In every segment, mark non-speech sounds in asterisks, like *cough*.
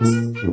Mm-hmm.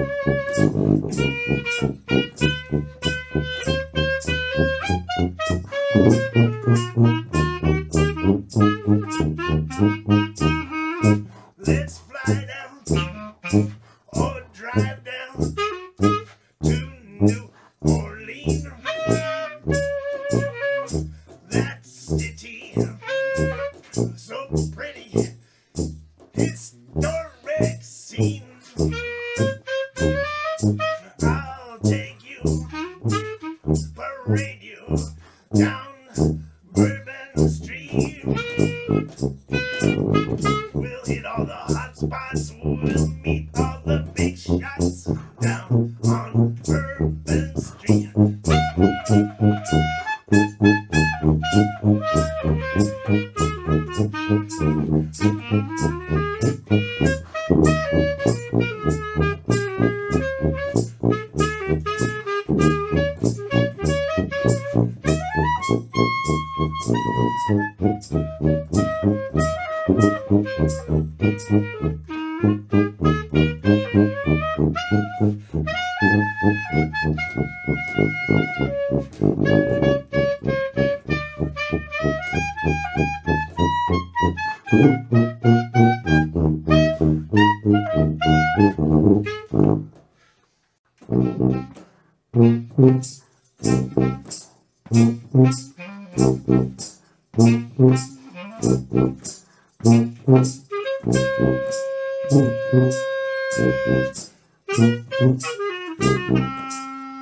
ハハハハ!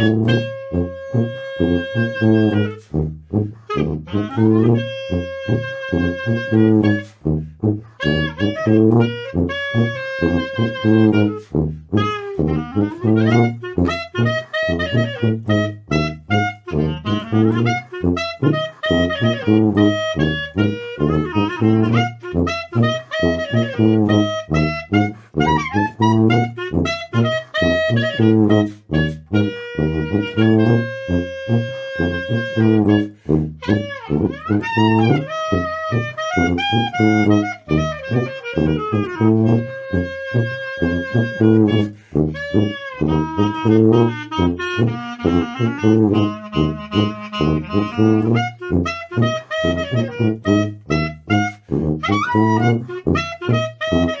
Thank you. Mm-hmm.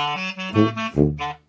Thank you.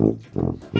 Mm-hmm.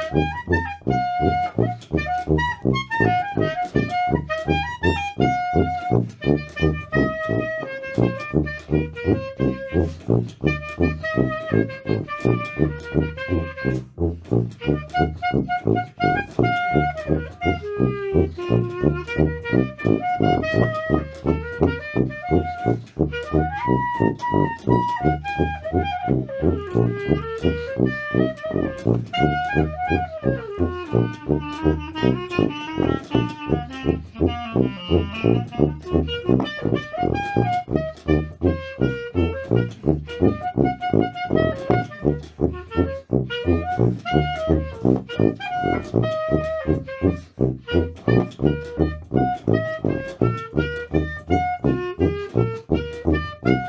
Thank you. Three, four.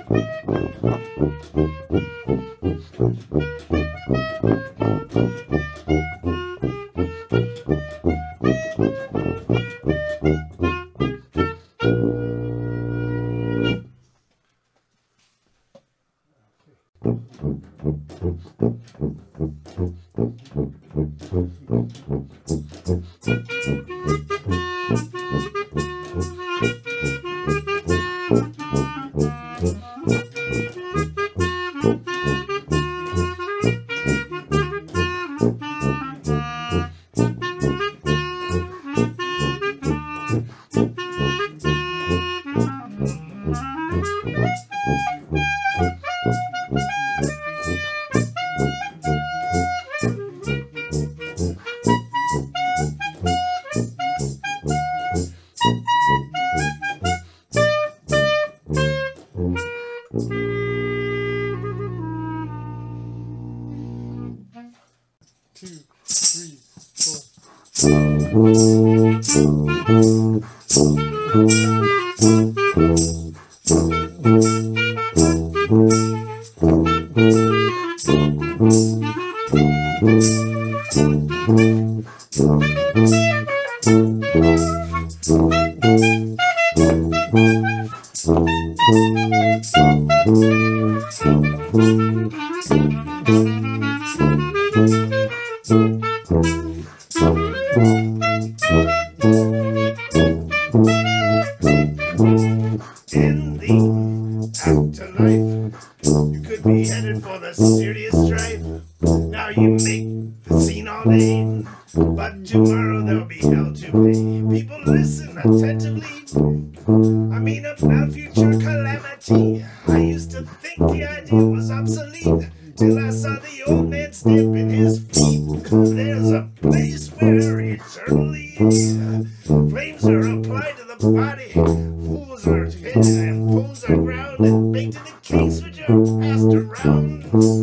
*laughs* in Samples are around and baked in the case which are passed around.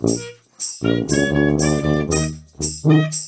Thank you.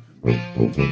Boom, boom, boom.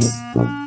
Música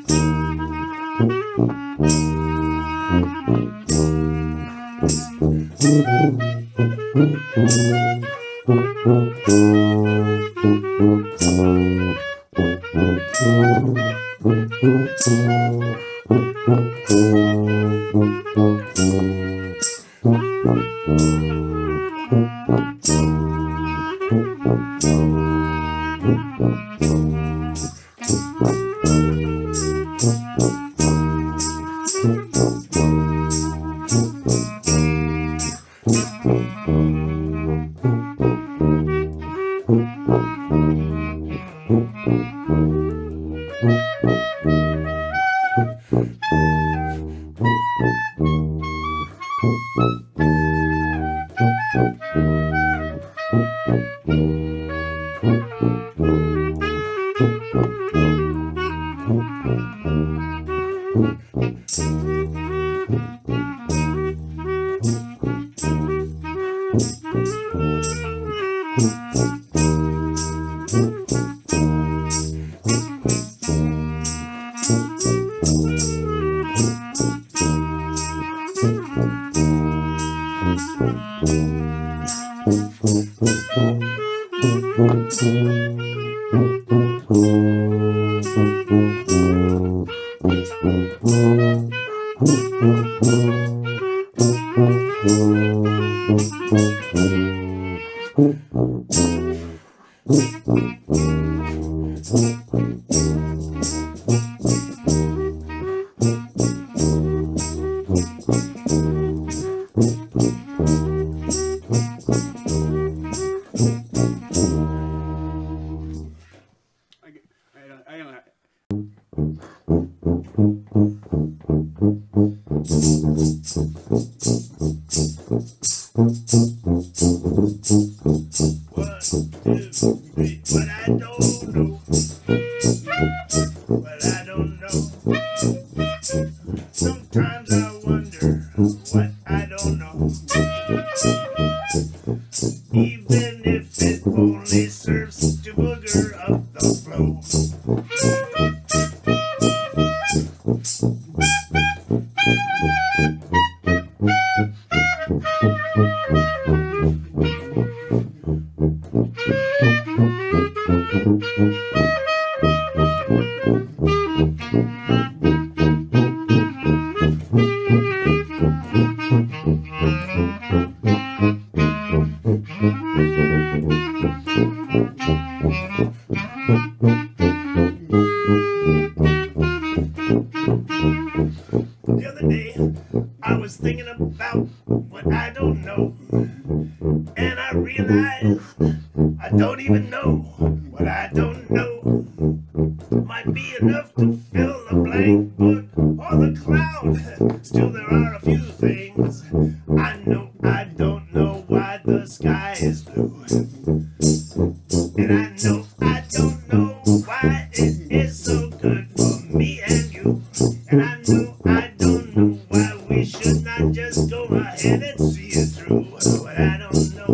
It's true. But I don't know